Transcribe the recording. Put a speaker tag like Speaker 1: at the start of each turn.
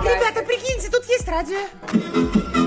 Speaker 1: Ребята, прикиньте, тут есть радио.